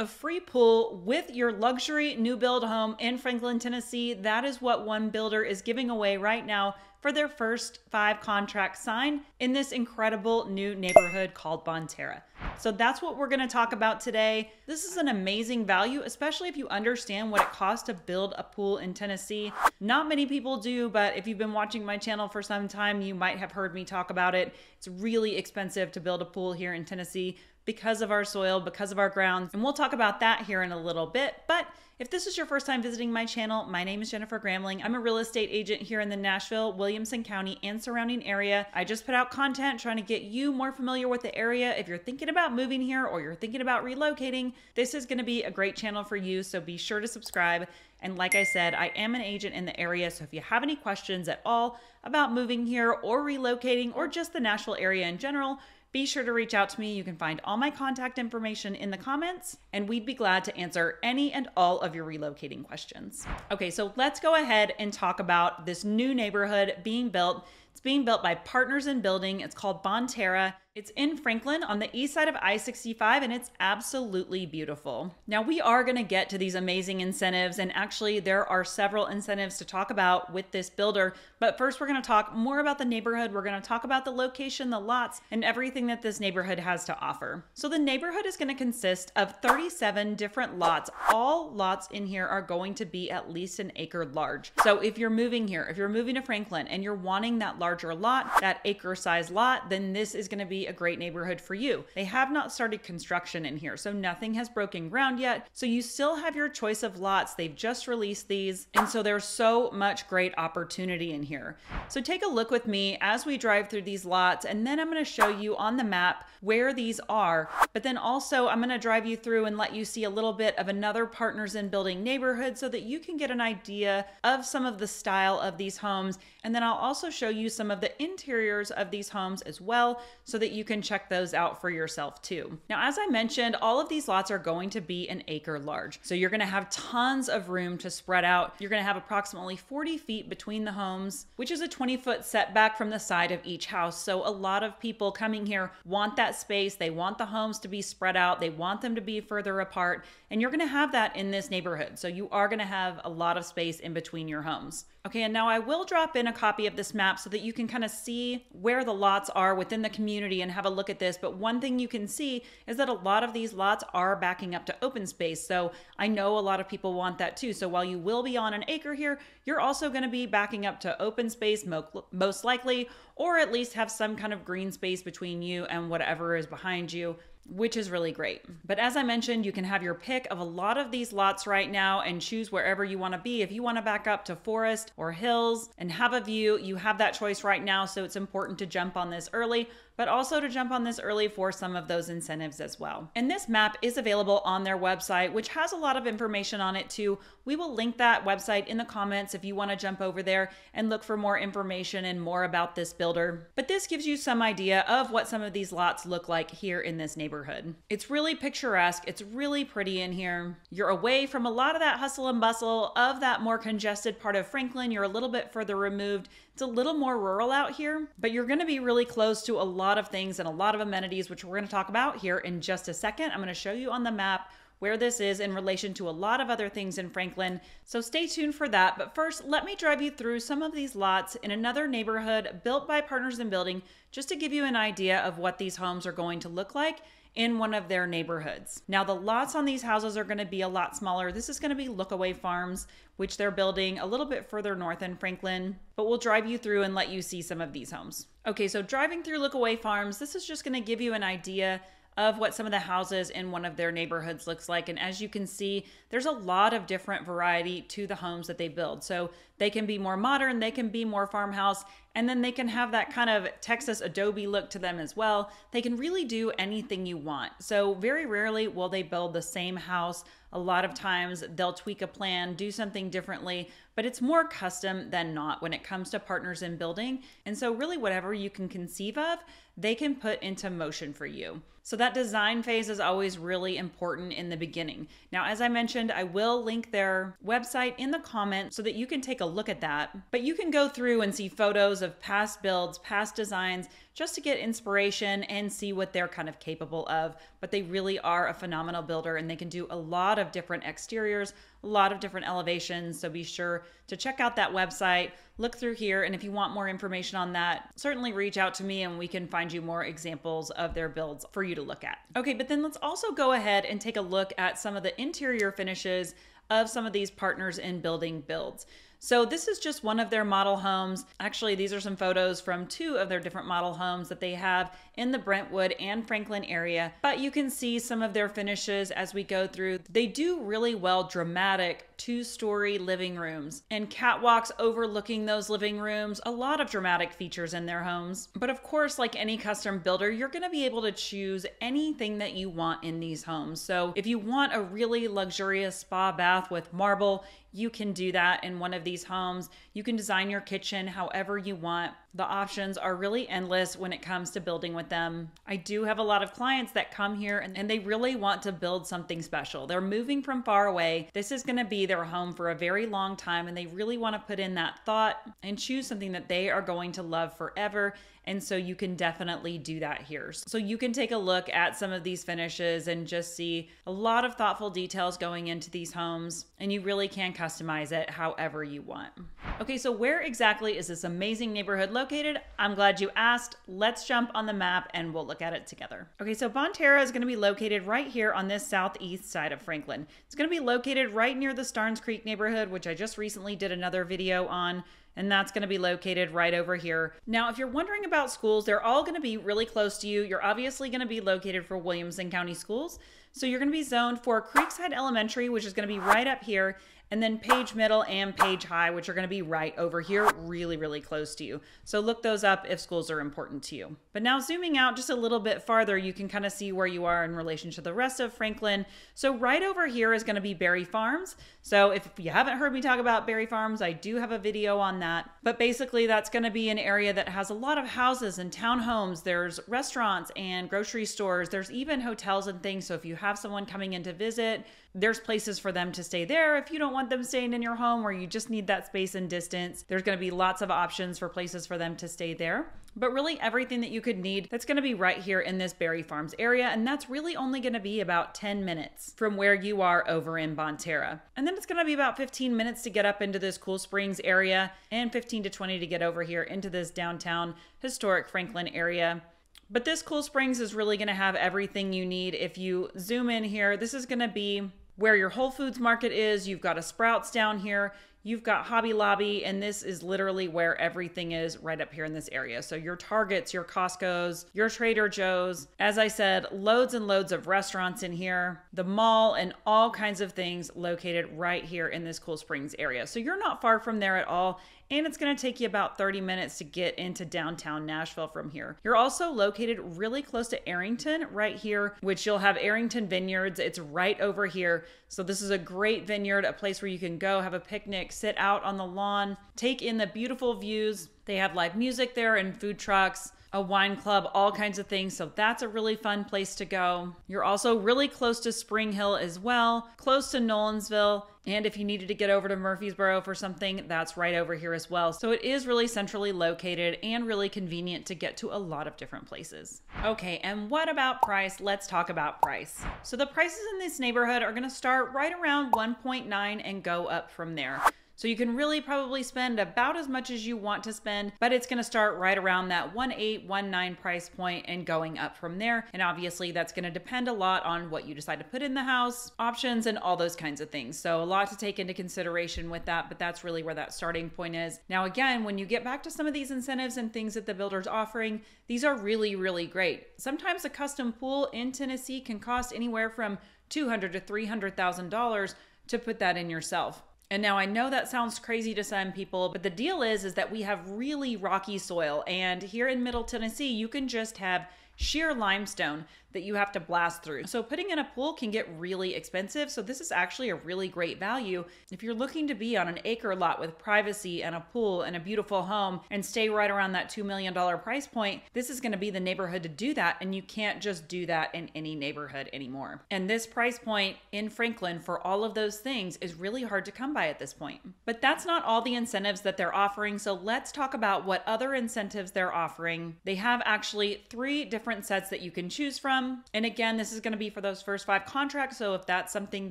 A free pool with your luxury new build home in Franklin, Tennessee. That is what one builder is giving away right now for their first five contracts signed in this incredible new neighborhood called Bonterra. So that's what we're going to talk about today. This is an amazing value, especially if you understand what it costs to build a pool in Tennessee. Not many people do, but if you've been watching my channel for some time, you might have heard me talk about it. It's really expensive to build a pool here in Tennessee because of our soil, because of our grounds. And we'll talk about that here in a little bit. But if this is your first time visiting my channel, my name is Jennifer Gramling. I'm a real estate agent here in the Nashville, Williamson County, and surrounding area. I just put out content trying to get you more familiar with the area. If you're thinking about moving here or you're thinking about relocating, this is going to be a great channel for you. So be sure to subscribe. And like I said, I am an agent in the area. So if you have any questions at all about moving here or relocating or just the Nashville area in general, be sure to reach out to me. You can find all my contact information in the comments, and we'd be glad to answer any and all of your relocating questions. Okay, so let's go ahead and talk about this new neighborhood being built. It's being built by Partners in Building. It's called Bonterra. It's in Franklin on the east side of I 65, and it's absolutely beautiful. Now, we are going to get to these amazing incentives, and actually, there are several incentives to talk about with this builder. But first, we're going to talk more about the neighborhood. We're going to talk about the location, the lots, and everything that this neighborhood has to offer. So, the neighborhood is going to consist of 37 different lots. All lots in here are going to be at least an acre large. So, if you're moving here, if you're moving to Franklin and you're wanting that larger lot, that acre size lot, then this is going to be a great neighborhood for you. They have not started construction in here, so nothing has broken ground yet. So you still have your choice of lots. They've just released these. And so there's so much great opportunity in here. So take a look with me as we drive through these lots, and then I'm going to show you on the map where these are. But then also, I'm going to drive you through and let you see a little bit of another Partners in Building neighborhood so that you can get an idea of some of the style of these homes. And then I'll also show you some of the interiors of these homes as well so that you can check those out for yourself too. Now, as I mentioned, all of these lots are going to be an acre large. So you're going to have tons of room to spread out. You're going to have approximately 40 feet between the homes, which is a 20 foot setback from the side of each house. So a lot of people coming here want that space. They want the homes to be spread out. They want them to be further apart. And you're going to have that in this neighborhood. So you are going to have a lot of space in between your homes. Okay, and now I will drop in a copy of this map so that you can kind of see where the lots are within the community and have a look at this. But one thing you can see is that a lot of these lots are backing up to open space. So I know a lot of people want that too. So while you will be on an acre here, you're also going to be backing up to open space most likely, or at least have some kind of green space between you and whatever is behind you which is really great. But as I mentioned, you can have your pick of a lot of these lots right now and choose wherever you want to be. If you want to back up to forest or hills and have a view, you have that choice right now. So it's important to jump on this early but also to jump on this early for some of those incentives as well. And this map is available on their website, which has a lot of information on it too. We will link that website in the comments if you want to jump over there and look for more information and more about this builder. But this gives you some idea of what some of these lots look like here in this neighborhood. It's really picturesque, it's really pretty in here. You're away from a lot of that hustle and bustle of that more congested part of Franklin. You're a little bit further removed it's a little more rural out here, but you're going to be really close to a lot of things and a lot of amenities, which we're going to talk about here in just a second. I'm going to show you on the map where this is in relation to a lot of other things in Franklin. So stay tuned for that. But first, let me drive you through some of these lots in another neighborhood built by Partners in Building, just to give you an idea of what these homes are going to look like in one of their neighborhoods. Now, the lots on these houses are going to be a lot smaller. This is going to be Lookaway Farms, which they're building a little bit further north in Franklin, but we'll drive you through and let you see some of these homes. Okay, so driving through Lookaway Farms, this is just going to give you an idea of what some of the houses in one of their neighborhoods looks like. And as you can see, there's a lot of different variety to the homes that they build. So they can be more modern, they can be more farmhouse, and then they can have that kind of Texas adobe look to them as well. They can really do anything you want. So very rarely will they build the same house. A lot of times they'll tweak a plan, do something differently, but it's more custom than not when it comes to partners in building. And so really whatever you can conceive of, they can put into motion for you. So that design phase is always really important in the beginning. Now, as I mentioned, I will link their website in the comments so that you can take a look at that. But you can go through and see photos of past builds, past designs, just to get inspiration and see what they're kind of capable of. But they really are a phenomenal builder and they can do a lot of different exteriors, a lot of different elevations. So be sure to check out that website, look through here. And if you want more information on that, certainly reach out to me and we can find you more examples of their builds for you to look at. Okay, but then let's also go ahead and take a look at some of the interior finishes of some of these partners in building builds. So this is just one of their model homes. Actually, these are some photos from two of their different model homes that they have in the Brentwood and Franklin area. But you can see some of their finishes as we go through. They do really well dramatic two-story living rooms and catwalks overlooking those living rooms. A lot of dramatic features in their homes. But of course, like any custom builder, you're going to be able to choose anything that you want in these homes. So if you want a really luxurious spa bath with marble, you can do that in one of these homes. You can design your kitchen however you want. The options are really endless when it comes to building with them. I do have a lot of clients that come here and, they really want to build something special. They're moving from far away. This is going to be their home for a very long time and they really want to put in that thought and choose something that they are going to love forever and so you can definitely do that here. So you can take a look at some of these finishes and just see a lot of thoughtful details going into these homes, and you really can customize it however you want. Okay, so where exactly is this amazing neighborhood located? I'm glad you asked. Let's jump on the map and we'll look at it together. Okay, so Bonterra is going to be located right here on this southeast side of Franklin. It's going to be located right near the Starnes Creek neighborhood, which I just recently did another video on and that's going to be located right over here. Now, if you're wondering about schools, they're all going to be really close to you. You're obviously going to be located for Williamson County Schools. So you're going to be zoned for Creekside Elementary, which is going to be right up here, and then Page Middle and Page High, which are going to be right over here, really, really close to you. So look those up if schools are important to you. But now zooming out just a little bit farther, you can kind of see where you are in relation to the rest of Franklin. So right over here is going to be Berry Farms. So if you haven't heard me talk about Berry Farms, I do have a video on that. But basically that's going to be an area that has a lot of houses and townhomes. There's restaurants and grocery stores. There's even hotels and things. So if you have someone coming in to visit, there's places for them to stay there. If you don't want them staying in your home or you just need that space and distance, there's going to be lots of options for places for them to stay there. But really, everything that you could need that's going to be right here in this Berry Farms area. And that's really only going to be about 10 minutes from where you are over in Bonterra. And then it's going to be about 15 minutes to get up into this Cool Springs area and 15 to 20 to get over here into this downtown historic Franklin area. But this Cool Springs is really going to have everything you need. If you zoom in here, this is going to be where your Whole Foods market is. You've got a Sprouts down here. You've got Hobby Lobby, and this is literally where everything is right up here in this area. So, your Targets, your Costco's, your Trader Joe's. As I said, loads and loads of restaurants in here, the mall, and all kinds of things located right here in this Cool Springs area. So, you're not far from there at all and it's going to take you about 30 minutes to get into downtown Nashville from here. You're also located really close to Arrington, right here, which you'll have Arrington Vineyards. It's right over here. So, this is a great vineyard, a place where you can go have a picnic, sit out on the lawn, take in the beautiful views. They have live music there and food trucks a wine club, all kinds of things. So that's a really fun place to go. You're also really close to Spring Hill as well, close to Nolensville. And if you needed to get over to Murfreesboro for something, that's right over here as well. So it is really centrally located and really convenient to get to a lot of different places. Okay, and what about price? Let's talk about price. So the prices in this neighborhood are gonna start right around 1.9 and go up from there. So you can really probably spend about as much as you want to spend, but it's going to start right around that 1819 price point and going up from there. And obviously that's going to depend a lot on what you decide to put in the house, options and all those kinds of things. So a lot to take into consideration with that, but that's really where that starting point is. Now again, when you get back to some of these incentives and things that the builder's offering, these are really really great. Sometimes a custom pool in Tennessee can cost anywhere from 200 to $300,000 to put that in yourself. And now I know that sounds crazy to some people, but the deal is is that we have really rocky soil. And here in Middle Tennessee you can just have sheer limestone. that you have to blast through. So putting in a pool can get really expensive. So this is actually a really great value if you're looking to be on an acre lot with privacy and a pool and a beautiful home and stay right around that $2 million price point. This is going to be the neighborhood to do that. And you can't just do that in any neighborhood anymore. And this price point in Franklin for all of those things is really hard to come by at this point. But that's not all the incentives that they're offering. So let's talk about what other incentives they're offering. They have actually three different sets that you can choose from. And again, this is going to be for those first five contracts. So if that's something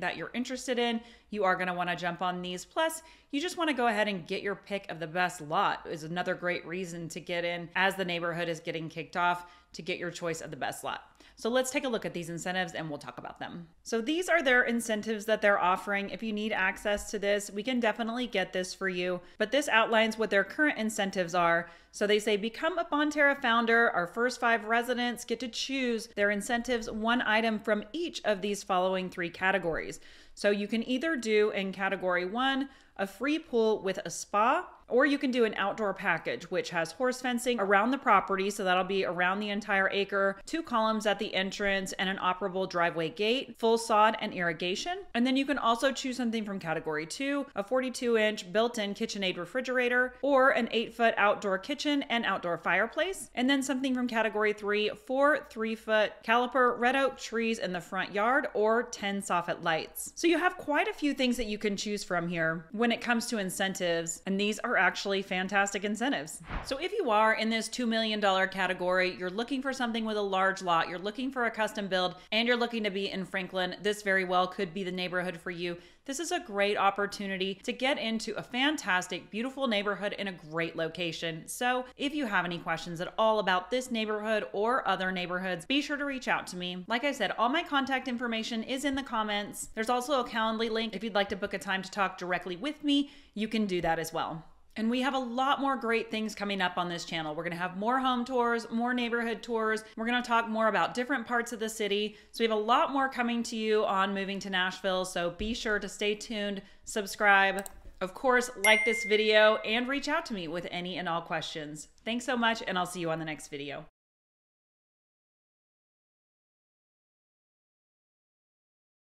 that you're interested in, you are going to want to jump on these. Plus, you just want to go ahead and get your pick of the best lot is another great reason to get in as the neighborhood is getting kicked off to get your choice of the best lot. So let's take a look at these incentives and we'll talk about them. So these are their incentives that they're offering. If you need access to this, we can definitely get this for you. But this outlines what their current incentives are. So they say become a Bonterra founder. Our first five residents get to choose their incentives one item from each of these following three categories. So you can either do in category one, a free pool with a spa, or you can do an outdoor package, which has horse fencing around the property. So that'll be around the entire acre, two columns at the entrance, and an operable driveway gate, full sod and irrigation. And then you can also choose something from category two a 42 inch built in KitchenAid refrigerator, or an eight foot outdoor kitchen and outdoor fireplace. And then something from category three four three foot caliper red oak trees in the front yard, or 10 soffit lights. So you have quite a few things that you can choose from here when it comes to incentives. And these are actually fantastic incentives. So if you are in this $2 million category, you're looking for something with a large lot, you're looking for a custom build, and you're looking to be in Franklin, this very well could be the neighborhood for you. This is a great opportunity to get into a fantastic, beautiful neighborhood in a great location. So, if you have any questions at all about this neighborhood or other neighborhoods, be sure to reach out to me. Like I said, all my contact information is in the comments. There's also a Calendly link if you'd like to book a time to talk directly with me, you can do that as well. And we have a lot more great things coming up on this channel. We're going to have more home tours, more neighborhood tours. We're going to talk more about different parts of the city. So we have a lot more coming to you on moving to Nashville. So be sure to stay tuned, subscribe, of course, like this video and reach out to me with any and all questions. Thanks so much, and I'll see you on the next video.